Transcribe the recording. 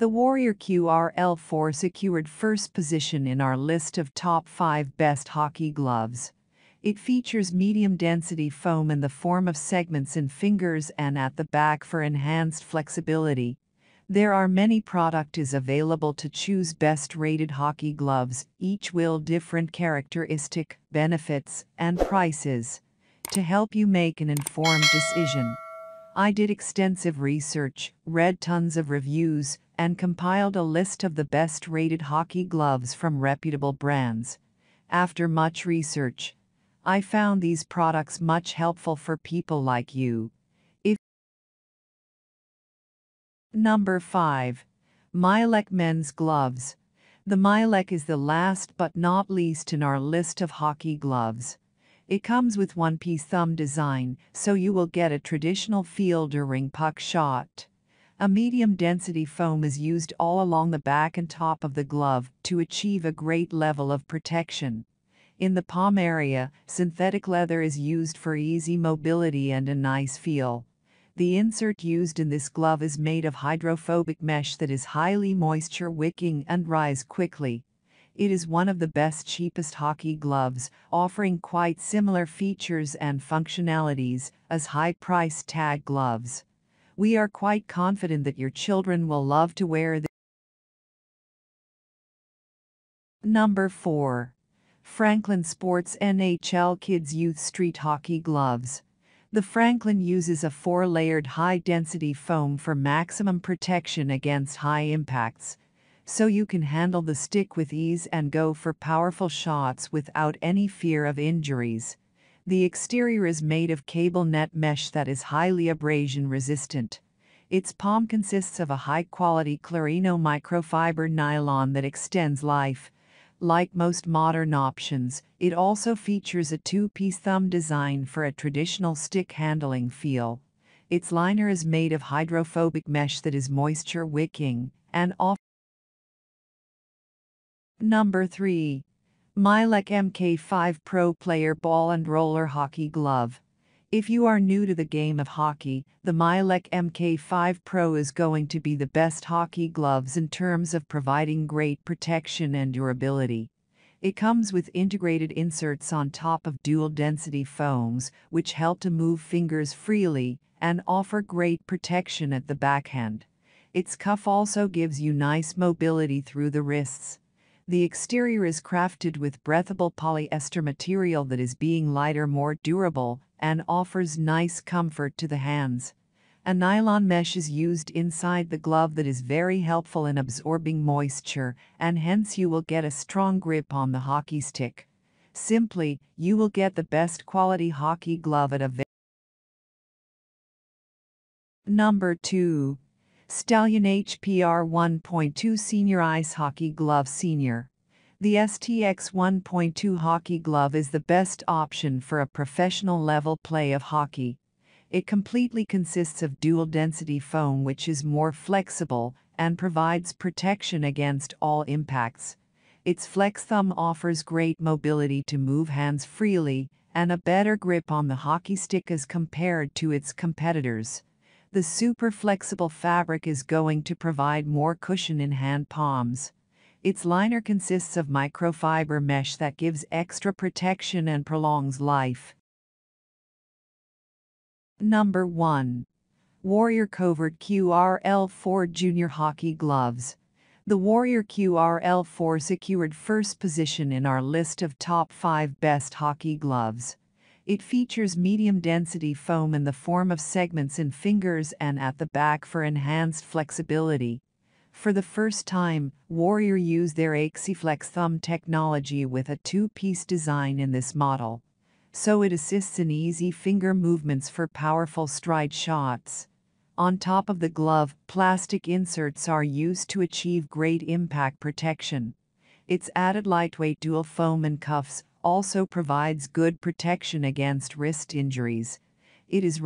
The Warrior QRL4 secured first position in our list of top 5 best hockey gloves. It features medium density foam in the form of segments in fingers and at the back for enhanced flexibility. There are many products available to choose best rated hockey gloves, each will different characteristic, benefits, and prices. To help you make an informed decision, I did extensive research, read tons of reviews, and compiled a list of the best rated hockey gloves from reputable brands. After much research, I found these products much helpful for people like you. If Number 5. Mylec Men's Gloves. The Mylec is the last but not least in our list of hockey gloves. It comes with one-piece thumb design, so you will get a traditional feel during puck shot. A medium density foam is used all along the back and top of the glove to achieve a great level of protection. In the palm area, synthetic leather is used for easy mobility and a nice feel. The insert used in this glove is made of hydrophobic mesh that is highly moisture wicking and rise quickly. It is one of the best cheapest hockey gloves, offering quite similar features and functionalities as high-price tag gloves. We are quite confident that your children will love to wear this. Number 4. Franklin Sports NHL Kids Youth Street Hockey Gloves. The Franklin uses a four-layered high-density foam for maximum protection against high impacts, so you can handle the stick with ease and go for powerful shots without any fear of injuries. The exterior is made of cable net mesh that is highly abrasion resistant. Its palm consists of a high-quality Clarino microfiber nylon that extends life, like most modern options, it also features a two-piece thumb design for a traditional stick handling feel. Its liner is made of hydrophobic mesh that is moisture wicking and off. Number 3. Mylec MK5 Pro Player Ball and Roller Hockey Glove. If you are new to the game of hockey, the Mylec MK5 Pro is going to be the best hockey gloves in terms of providing great protection and durability. It comes with integrated inserts on top of dual-density foams, which help to move fingers freely and offer great protection at the backhand. Its cuff also gives you nice mobility through the wrists. The exterior is crafted with breathable polyester material that is being lighter more durable and offers nice comfort to the hands. A nylon mesh is used inside the glove that is very helpful in absorbing moisture and hence you will get a strong grip on the hockey stick. Simply, you will get the best quality hockey glove at a Number 2. Stallion HPR 1.2 Senior Ice Hockey Glove Senior. The STX 1.2 hockey glove is the best option for a professional level play of hockey. It completely consists of dual density foam which is more flexible and provides protection against all impacts. Its flex thumb offers great mobility to move hands freely and a better grip on the hockey stick as compared to its competitors. The super flexible fabric is going to provide more cushion in hand palms. Its liner consists of microfiber mesh that gives extra protection and prolongs life. Number 1. Warrior Covert QRL4 Junior Hockey Gloves. The Warrior QRL4 secured first position in our list of top 5 best hockey gloves. It features medium density foam in the form of segments in fingers and at the back for enhanced flexibility. For the first time, Warrior used their AxiFlex thumb technology with a two-piece design in this model. So it assists in easy finger movements for powerful stride shots. On top of the glove, plastic inserts are used to achieve great impact protection. Its added lightweight dual foam and cuffs also provides good protection against wrist injuries. It is